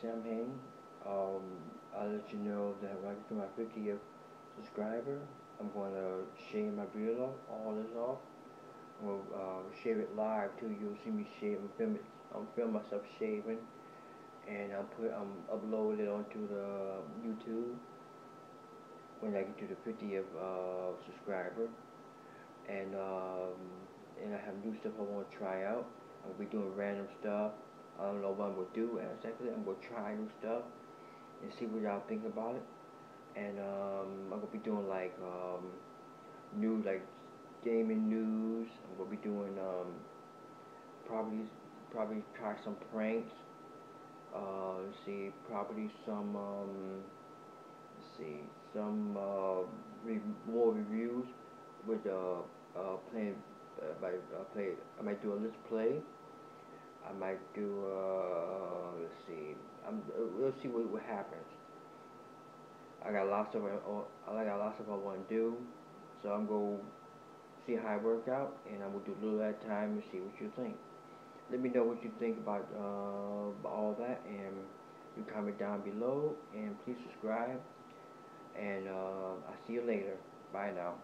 Samhain. Um, I'll let you know that when I get to my 50th subscriber, I'm going to shave my beard off, all this off. I'm going to uh, shave it live too. You'll see me shave and film it. I'm film myself shaving, and I'm put I'm upload it onto the YouTube when I get to the 50th uh, subscriber. And um, and I have new stuff I want to try out. I'll be doing random stuff. I don't know what I'm gonna do exactly. I'm gonna try new stuff and see what y'all think about it. And um, I'm gonna be doing like um, new like gaming news. I'm gonna be doing um, probably probably try some pranks. Uh, let's see, probably some um, let's see some uh, re more reviews with uh, uh, playing. Uh, by, uh, play. I might do a let's play. I might do. Uh, let's see. I'm, uh, we'll see what, what happens. I got lots of. Uh, I got lots of I want to do, so I'm gonna see how it work out, and I'm gonna do a little at a time and see what you think. Let me know what you think about uh, all that, and you comment down below, and please subscribe. And uh, I'll see you later. Bye now.